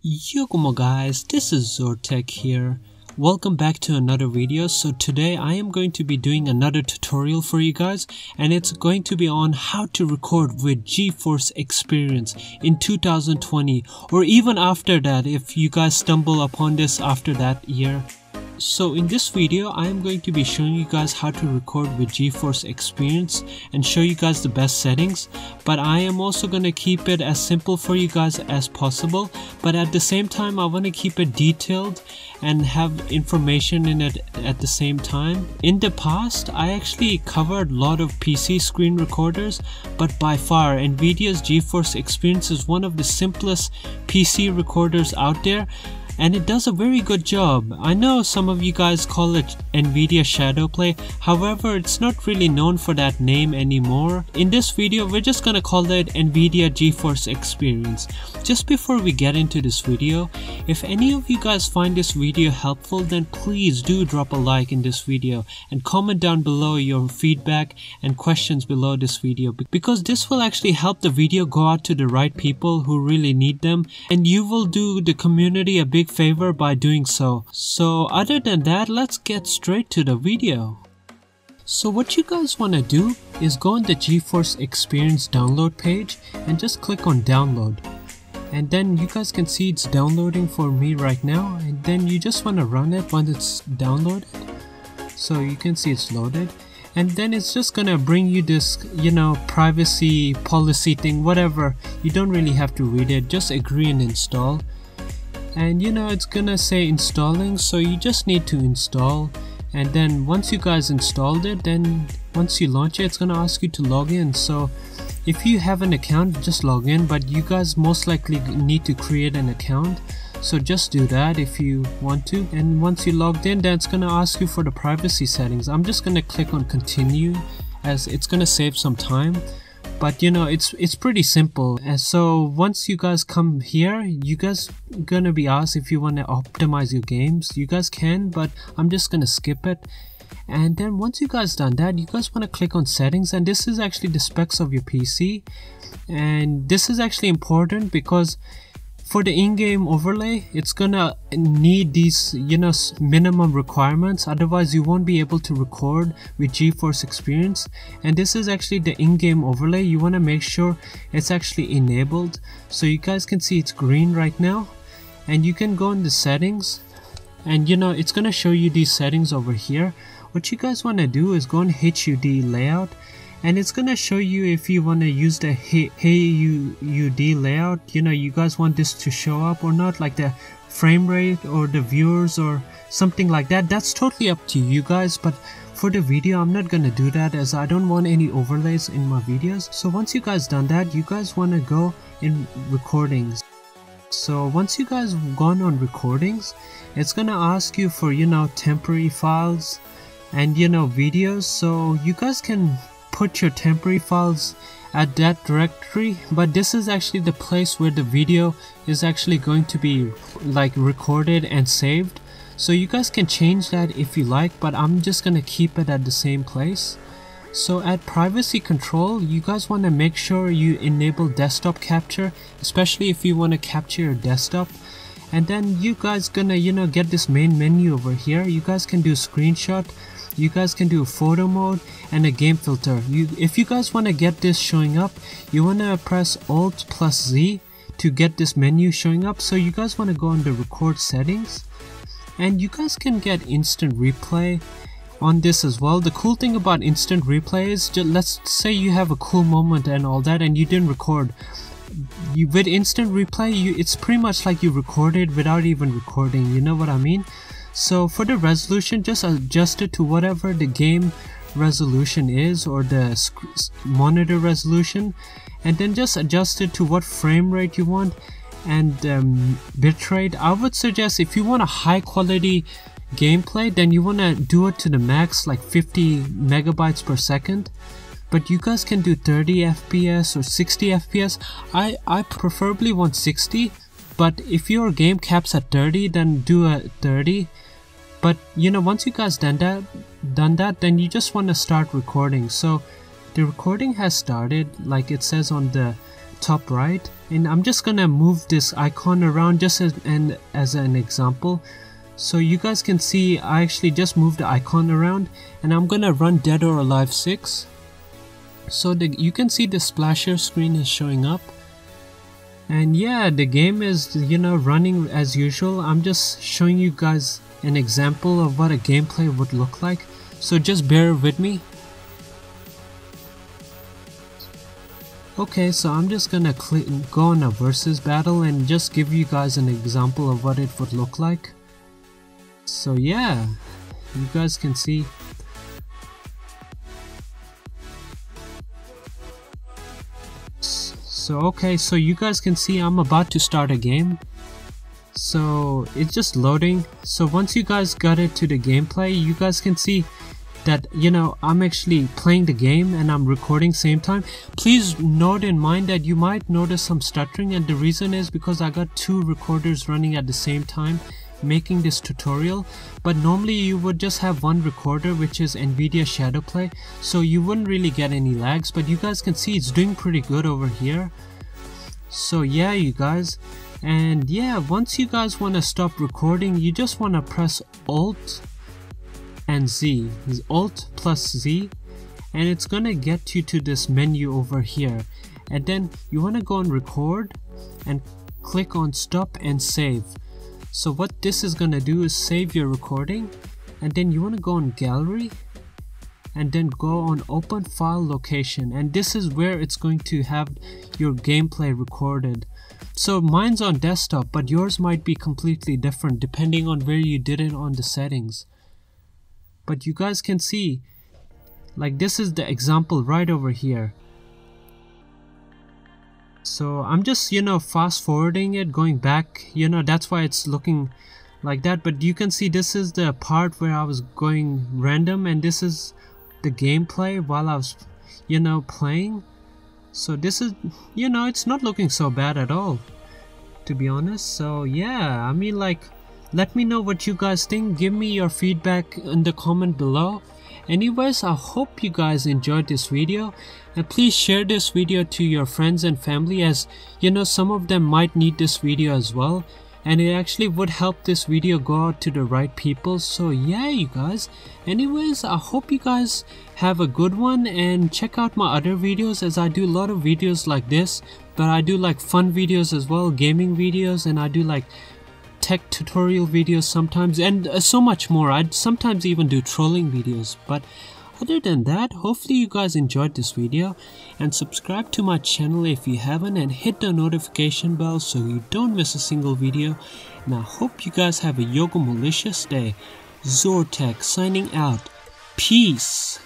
Yo como guys, this is Zortec here. Welcome back to another video. So today I am going to be doing another tutorial for you guys and it's going to be on how to record with GeForce Experience in 2020 or even after that if you guys stumble upon this after that year. So in this video, I am going to be showing you guys how to record with GeForce Experience and show you guys the best settings. But I am also going to keep it as simple for you guys as possible. But at the same time, I want to keep it detailed and have information in it at the same time. In the past, I actually covered a lot of PC screen recorders, but by far Nvidia's GeForce Experience is one of the simplest PC recorders out there and it does a very good job. I know some of you guys call it Nvidia Shadowplay, however it's not really known for that name anymore. In this video we're just gonna call it Nvidia GeForce Experience. Just before we get into this video, if any of you guys find this video helpful then please do drop a like in this video and comment down below your feedback and questions below this video because this will actually help the video go out to the right people who really need them and you will do the community a big favor by doing so. So other than that, let's get straight to the video. So what you guys want to do is go on the GeForce Experience download page and just click on download. And then you guys can see it's downloading for me right now and then you just want to run it once it's downloaded. So you can see it's loaded and then it's just gonna bring you this you know privacy policy thing whatever you don't really have to read it just agree and install and you know it's gonna say installing so you just need to install. And then once you guys installed it then once you launch it it's gonna ask you to log in. So if you have an account just log in but you guys most likely need to create an account. So just do that if you want to. And once you logged in then it's gonna ask you for the privacy settings. I'm just gonna click on continue as it's gonna save some time but you know it's it's pretty simple. And so once you guys come here you guys gonna be asked if you want to optimize your games. You guys can but i'm just gonna skip it. And then once you guys done that you guys want to click on settings and this is actually the specs of your pc and this is actually important because for the in-game overlay it's gonna need these you know minimum requirements. Otherwise you won't be able to record with GeForce experience. And this is actually the in-game overlay. You want to make sure it's actually enabled. So you guys can see it's green right now. And you can go in the settings. And you know it's gonna show you these settings over here. What you guys want to do is go on HUD layout and it's gonna show you if you want to use the hey, HUD layout. You know you guys want this to show up or not like the frame rate or the viewers or something like that. That's totally up to you guys but for the video I'm not gonna do that as I don't want any overlays in my videos. So once you guys done that you guys want to go in recordings. So once you guys gone on recordings it's gonna ask you for you know temporary files and you know videos. So you guys can put your temporary files at that directory but this is actually the place where the video is actually going to be like recorded and saved. So you guys can change that if you like but I'm just gonna keep it at the same place. So at privacy control you guys want to make sure you enable desktop capture especially if you want to capture your desktop. And then you guys gonna you know get this main menu over here. You guys can do screenshot you guys can do a photo mode and a game filter. You if you guys want to get this showing up you want to press alt plus z to get this menu showing up. So you guys want to go under record settings and you guys can get instant replay on this as well. The cool thing about instant replay is just, let's say you have a cool moment and all that and you didn't record. You with instant replay you it's pretty much like you recorded without even recording. You know what i mean so for the resolution, just adjust it to whatever the game resolution is or the monitor resolution. And then just adjust it to what frame rate you want and um, bitrate. I would suggest if you want a high quality gameplay then you want to do it to the max like 50 megabytes per second. But you guys can do 30 fps or 60 fps i i preferably want 60 but if your game caps at 30 then do a 30 but you know once you guys done that done that then you just want to start recording. So the recording has started like it says on the top right. And I'm just gonna move this icon around just as an, as an example. So you guys can see I actually just moved the icon around and I'm gonna run Dead or Alive 6 so the, you can see the splasher screen is showing up and yeah the game is you know running as usual I'm just showing you guys an example of what a gameplay would look like so just bear with me Okay, so I'm just gonna go on a versus battle and just give you guys an example of what it would look like. So yeah, you guys can see. So okay, so you guys can see I'm about to start a game. So it's just loading. So once you guys got it to the gameplay, you guys can see that you know I'm actually playing the game and I'm recording same time please note in mind that you might notice some stuttering and the reason is because I got two recorders running at the same time making this tutorial but normally you would just have one recorder which is Nvidia Shadowplay so you wouldn't really get any lags but you guys can see it's doing pretty good over here so yeah you guys and yeah once you guys want to stop recording you just want to press alt and Z, Alt plus Z, and it's gonna get you to this menu over here. And then you wanna go on record and click on stop and save. So what this is gonna do is save your recording and then you wanna go on gallery and then go on open file location. And this is where it's going to have your gameplay recorded. So mine's on desktop but yours might be completely different depending on where you did it on the settings. But you guys can see like this is the example right over here so I'm just you know fast forwarding it going back you know that's why it's looking like that but you can see this is the part where I was going random and this is the gameplay while I was you know playing so this is you know it's not looking so bad at all to be honest so yeah I mean like let me know what you guys think. Give me your feedback in the comment below. Anyways, I hope you guys enjoyed this video. And please share this video to your friends and family as you know some of them might need this video as well. And it actually would help this video go out to the right people. So yeah you guys. Anyways i hope you guys have a good one. And check out my other videos as i do a lot of videos like this. But i do like fun videos as well gaming videos. And i do like tech tutorial videos sometimes and uh, so much more. I'd sometimes even do trolling videos but other than that, hopefully you guys enjoyed this video and subscribe to my channel if you haven't and hit the notification bell so you don't miss a single video and I hope you guys have a yoga malicious day. Zortec signing out. Peace.